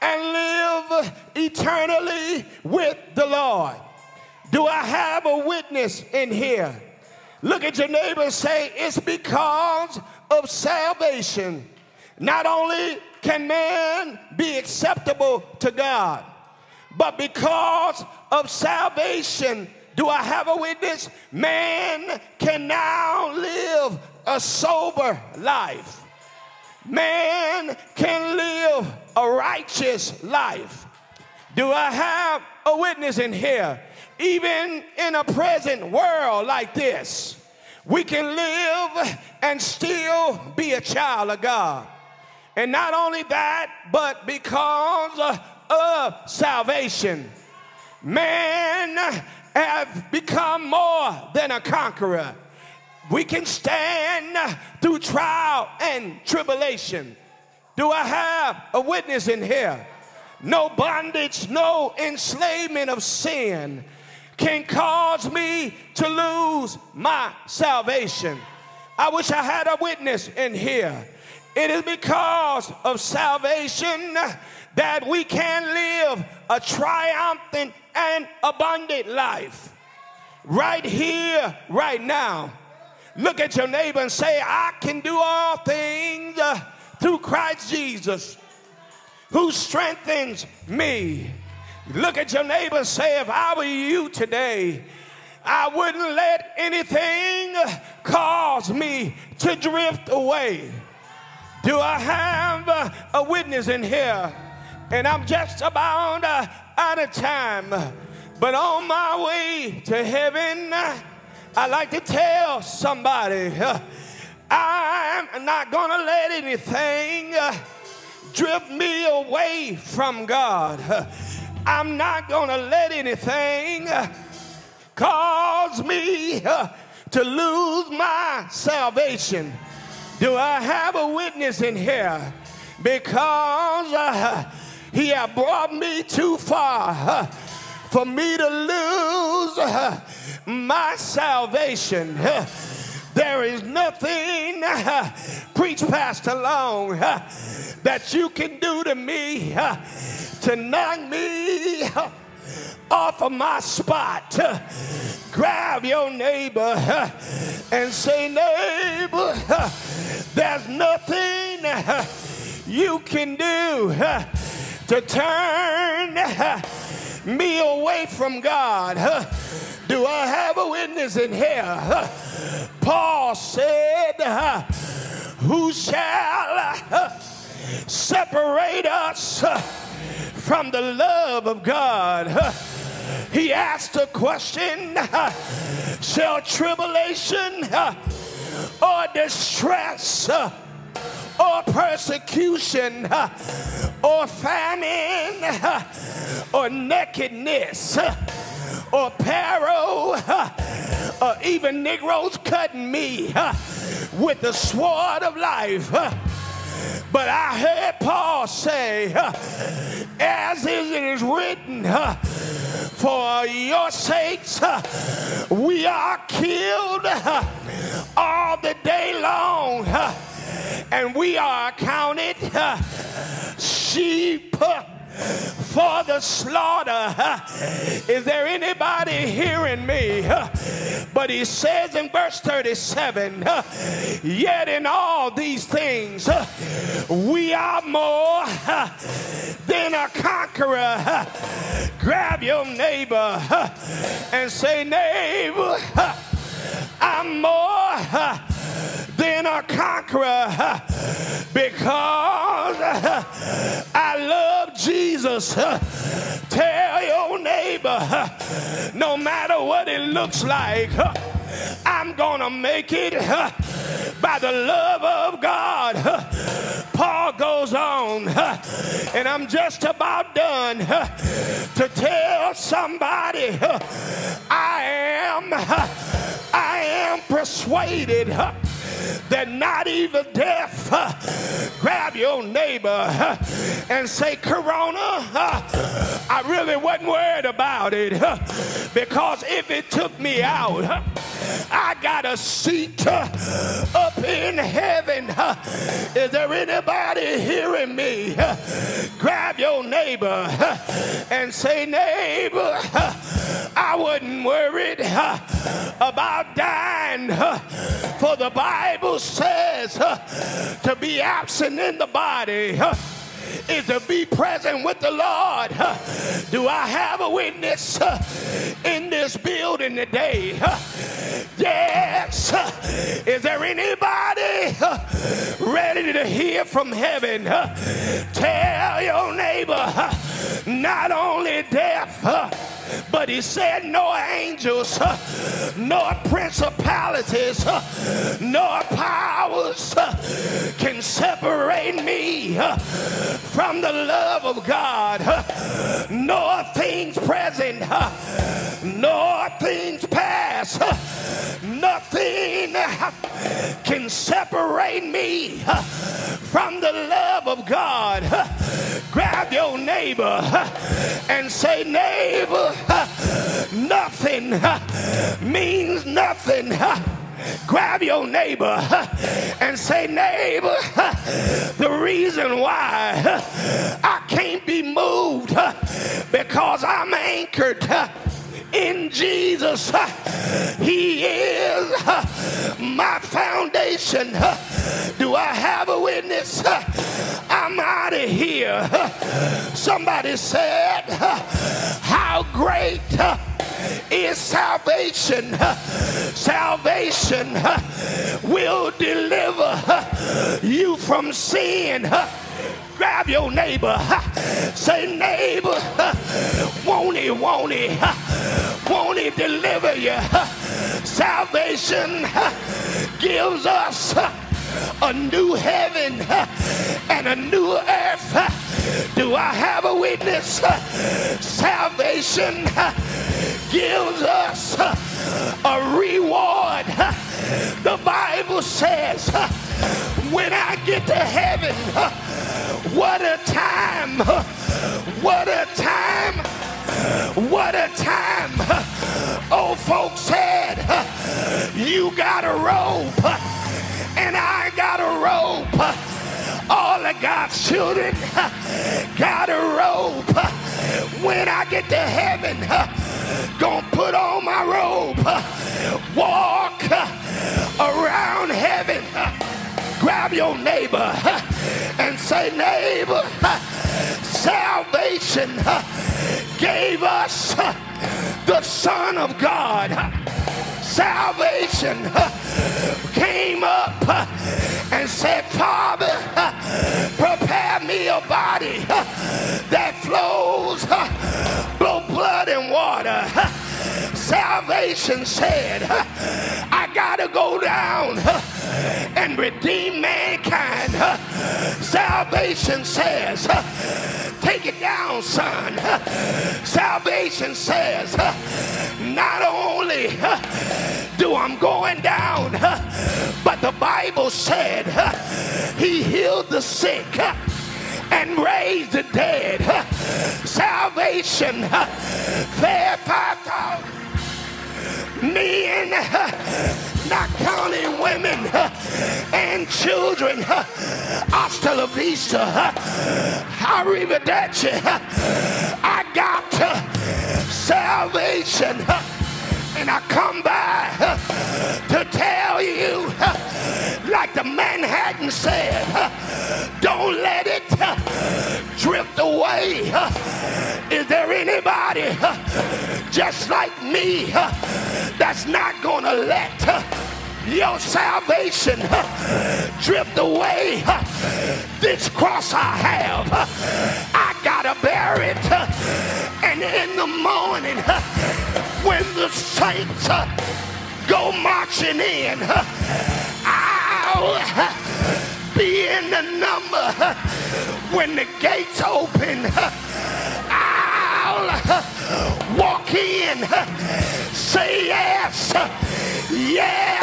and live eternally with the Lord. Do I have a witness in here? Look at your neighbor and say, It's because of salvation. Not only can man be acceptable to God, but because of salvation, do I have a witness? Man can now live a sober life. Man can live a righteous life. Do I have a witness in here? Even in a present world like this, we can live and still be a child of God. And not only that, but because of salvation, man have become more than a conqueror. We can stand through trial and tribulation. Do I have a witness in here? No bondage, no enslavement of sin can cause me to lose my salvation. I wish I had a witness in here. It is because of salvation that we can live a triumphant and abundant life. Right here, right now. Look at your neighbor and say, I can do all things through Christ Jesus who strengthens me. Look at your neighbor say, if I were you today, I wouldn't let anything cause me to drift away. Do I have a witness in here? And I'm just about uh, out of time. But on my way to heaven, I like to tell somebody I'm not going to let anything uh, drift me away from God. I'm not going to let anything cause me to lose my salvation. Do I have a witness in here? Because uh, he had brought me too far uh, for me to lose uh, my salvation. There is nothing, *laughs* preach Pastor Long, *laughs* that you can do to me *laughs* to knock me off of my spot. Grab your neighbor and say, neighbor, there's nothing you can do to turn me away from God. Do I have a witness in here? Paul said, Who shall separate us from the love of God? He asked a question Shall tribulation or distress or persecution or famine or nakedness or peril or even Negroes cutting me with the sword of life. But I heard Paul say, as it is written, for your sakes we are killed all the day long and we are counted sheep for the slaughter. Is there anybody hearing me? But he says in verse 37 Yet in all these things we are more than a conqueror. Grab your neighbor and say, Neighbor, I'm more uh, than a conqueror uh, because uh, I love Jesus. Tell your neighbor, no matter what it looks like, I'm gonna make it by the love of God. Paul goes on, and I'm just about done to tell somebody I am, I am persuaded that not even death. Grab your neighbor and say, Corona, I really wasn't worried about it because if it took me out, I got a seat up in heaven. Is there anybody hearing me? Grab your neighbor and say, Neighbor, I wasn't worried about dying, for the Bible says to be absent in the body is to be present with the Lord. Do I have a witness in this building today? Yes. Is there anybody ready to hear from heaven? Tell your neighbor, not only death but he said, No angels, nor principalities, nor powers can separate me from the love of God, nor things present, nor things past. Nothing can separate me from the love of God. Grab your neighbor and say, Neighbor, nothing means nothing. Grab your neighbor and say, Neighbor, the reason why I can't be moved because I'm anchored in Jesus. He is my foundation. Do I have a witness? I'm out of here. Somebody said, How great is salvation. Salvation will deliver you from sin. Grab your neighbor. Say, neighbor, won't he, won't he, won't he deliver you? Salvation gives us a new heaven and a new earth. Do I have a witness? Salvation gives us a reward. The Bible says, when I get to heaven, what a time! What a time! What a time! Old folks said, You got a rope, and I got a rope. All of God's children *laughs* got a rope. When I get to heaven, *laughs* gonna put on my robe, *laughs* walk around heaven. Grab your neighbor and say, Neighbor, salvation gave us the Son of God. Salvation came up and said, Father, flows both blood and water. Salvation said, I gotta go down and redeem mankind. Salvation says, take it down, son. Salvation says, not only do I'm going down, but the Bible said he healed the sick and raised the dead. Salvation fed 5,000 men, not counting women and children. Hasta la vista, arrivederci. I got salvation. And I come by to tell you, like the Manhattan said, don't let it drift away. Is there anybody just like me that's not gonna let your salvation drift away. This cross I have, I gotta bear it. And in the morning, when the saints uh, go marching in, uh, I'll uh, be in the number when the gates open. I'll walk in, say yes, yes.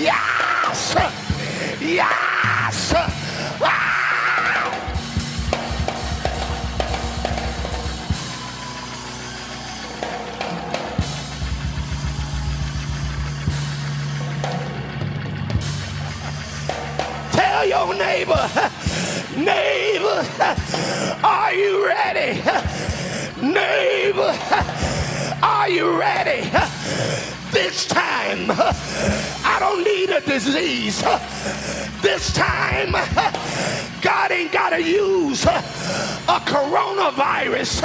Yes! Yes! Ah! Tell your neighbor, *laughs* neighbor, *laughs* are you ready? *laughs* Neighbor, are you ready? This time, I don't need a disease. This time, God ain't got to use a coronavirus.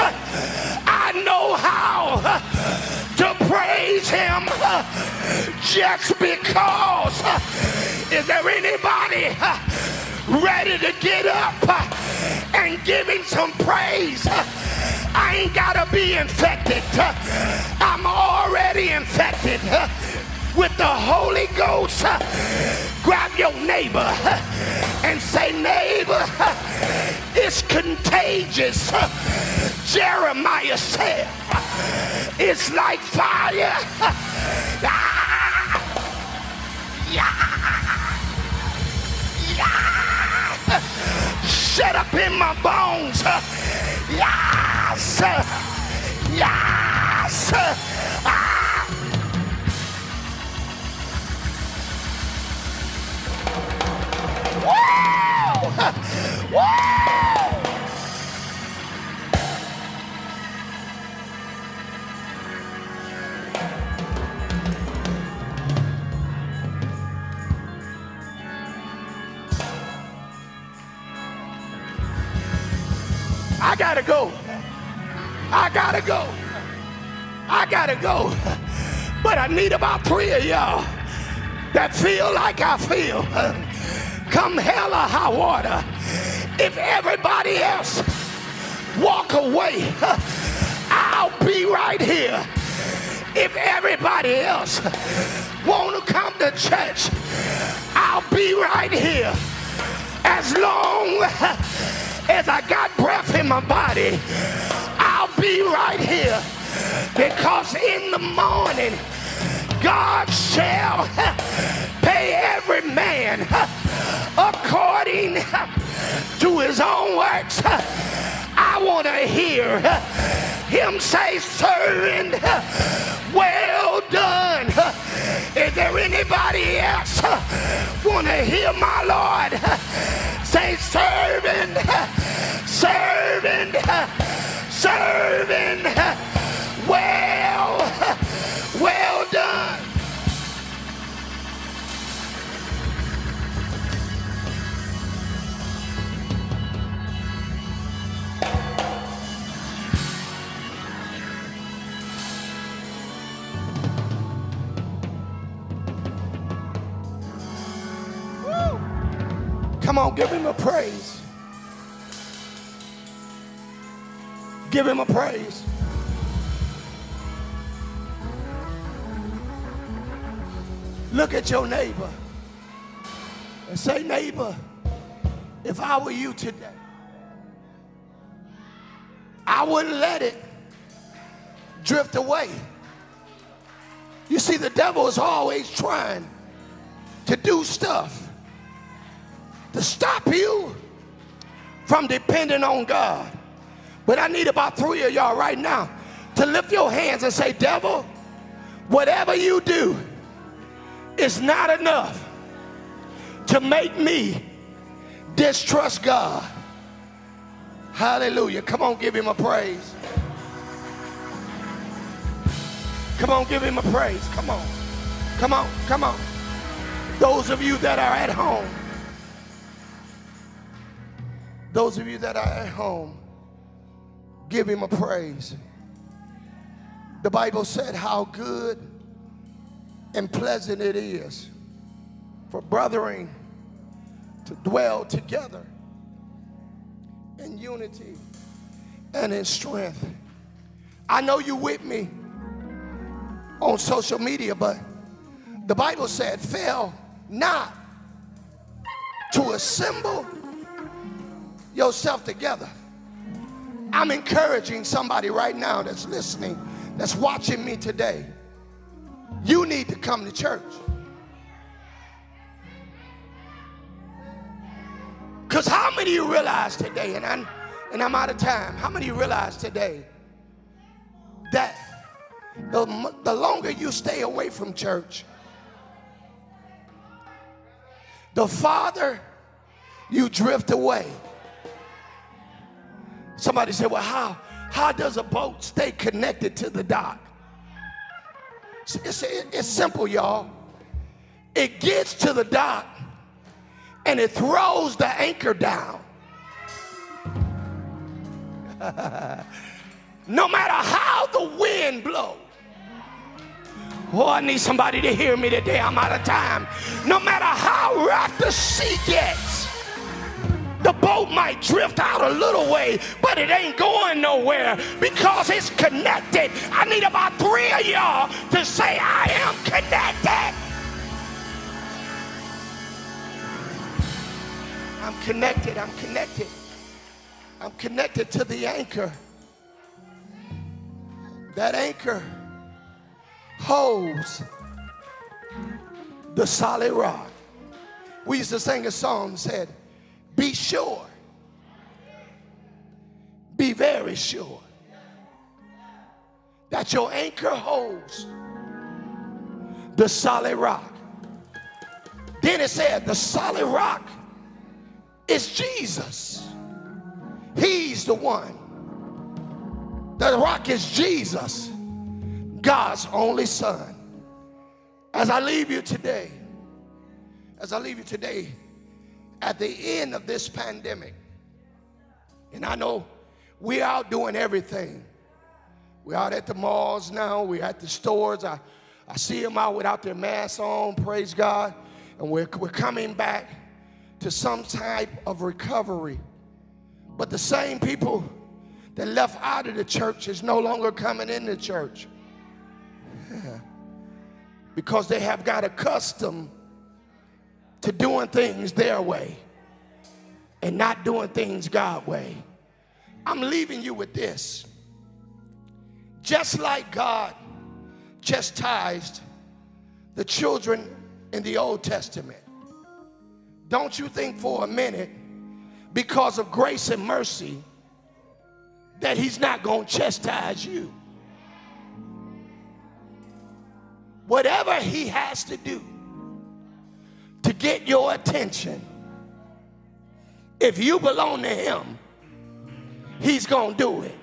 I know how to praise Him just because. Is there anybody ready to get up uh, and give Him some praise? I ain't gotta be infected. Uh, I'm already infected uh, with the Holy Ghost. Grab your neighbor and say, neighbor, it's contagious. Jeremiah said, it's like fire. Ah! Yeah. Shut up in my bones. Yes. Yes. Ah. Woo! Woo! I gotta go. I gotta go. I gotta go. But I need about three of y'all that feel like I feel. Come hell or high water. If everybody else walk away, I'll be right here. If everybody else want to come to church, I'll be right here. As long as I got breath in my body, I'll be right here. Because in the morning, God shall pay every man according to his own works. I want to hear him say, servant, well done. Is there anybody else uh, want to hear my Lord? Say, servant, servant, servant, well, well Come on, give him a praise. Give him a praise. Look at your neighbor and say, neighbor, if I were you today, I wouldn't let it drift away. You see, the devil is always trying to do stuff to stop you from depending on God. But I need about three of y'all right now to lift your hands and say, Devil, whatever you do is not enough to make me distrust God. Hallelujah. Come on, give him a praise. Come on, give him a praise. Come on. Come on, come on. Those of you that are at home, those of you that are at home, give him a praise. The Bible said how good and pleasant it is for brethren to dwell together in unity and in strength. I know you with me on social media, but the Bible said, fail not to assemble yourself together. I'm encouraging somebody right now that's listening, that's watching me today. You need to come to church. Because how many of you realize today, and I'm, and I'm out of time, how many of you realize today that the, the longer you stay away from church, the farther you drift away. Somebody said, Well, how, how does a boat stay connected to the dock? It's, it's, simple, y'all. It gets to the dock and it throws the anchor down. *laughs* no matter how the wind blows. Oh, I need somebody to hear me today. I'm out of time. No matter how rough the sea gets, the boat might drift out a little way, but it ain't going nowhere because it's connected. I need about three of y'all to say, I am connected. I'm connected. I'm connected. I'm connected to the anchor. That anchor holds the solid rock. We used to sing a song that said, Be sure, be very sure that your anchor holds the solid rock. Then it said, The solid rock is Jesus. He's the one. The rock is Jesus. God's only son. As I leave you today, as I leave you today, at the end of this pandemic, and I know we're out doing everything. We're out at the malls now, we're at the stores. I, I see them out without their masks on, praise God. And we're, we're coming back to some type of recovery. But the same people that left out of the church is no longer coming in the church. *laughs* Because they have got accustomed to doing things their way and not doing things God way. I'm leaving you with this. Just like God chastised the children in the Old Testament, don't you think for a minute, because of grace and mercy, that He's not going to chastise you. whatever he has to do to get your attention, if you belong to him, he's going to do it.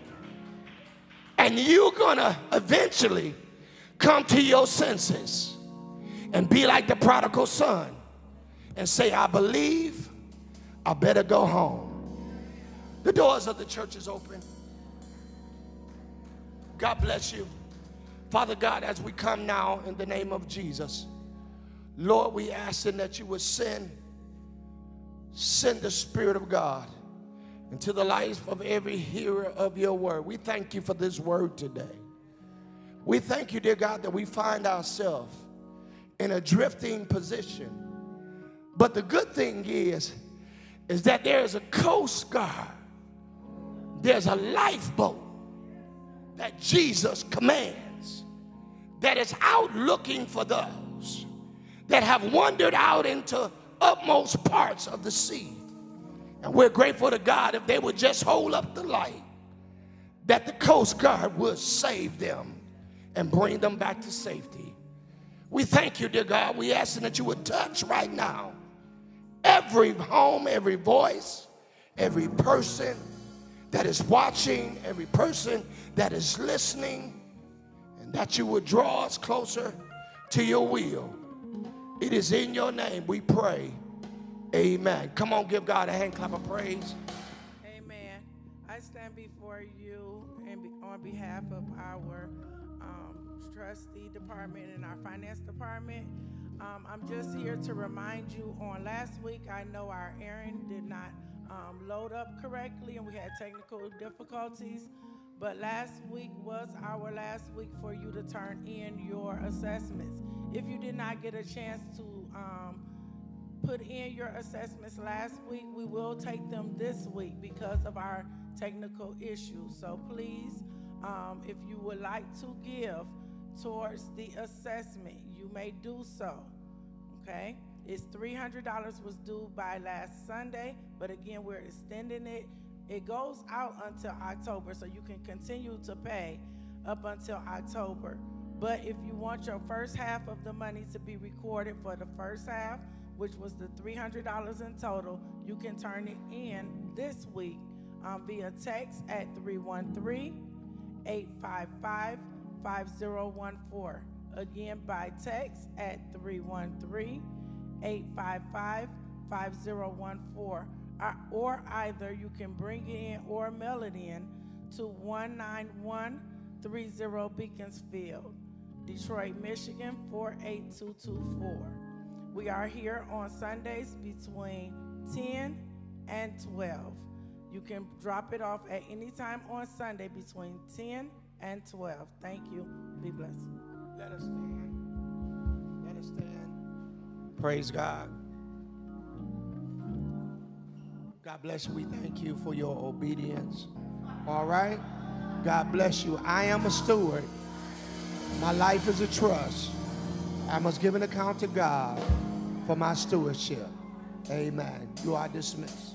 And you're going to eventually come to your senses and be like the prodigal son and say, I believe I better go home. The doors of the church is open. God bless you. Father God, as we come now in the name of Jesus, Lord, we ask Him that you would send, send the Spirit of God into the life of every hearer of your word. We thank you for this word today. We thank you, dear God, that we find ourselves in a drifting position. But the good thing is, is that there is a coast guard. There's a lifeboat that Jesus commands that is out looking for those that have wandered out into utmost parts of the sea. And we're grateful to God if they would just hold up the light, that the Coast Guard would save them and bring them back to safety. We thank you, dear God. We ask that you would touch right now every home, every voice, every person that is watching, every person that is listening and that you would draw us closer to your will. It is in your name we pray. Amen. Come on, give God a hand clap of praise. Amen. I stand before you and on behalf of our um, trustee department and our finance department. Um, I'm just here to remind you on last week, I know our Aaron did not um, load up correctly and we had technical difficulties. But last week was our last week for you to turn in your assessments. If you did not get a chance to um, put in your assessments last week, we will take them this week because of our technical issues. So please, um, if you would like to give towards the assessment, you may do so. Okay? It's $300 was due by last Sunday, but again, we're extending it. It goes out until October, so you can continue to pay up until October. But if you want your first half of the money to be recorded for the first half, which was the $300 in total, you can turn it in this week um, via text at 313 855 5014. Again, by text at 313 855 5014. Or either you can bring it in or mail it in to 19130 Beaconsfield, Detroit, Michigan 48224. We are here on Sundays between 10 and 12. You can drop it off at any time on Sunday between 10 and 12. Thank you. Be blessed. Let us stand. Let us stand. Praise God. God bless you. We thank you for your obedience. All right? God bless you. I am a steward. My life is a trust. I must give an account to God for my stewardship. Amen. You are dismissed.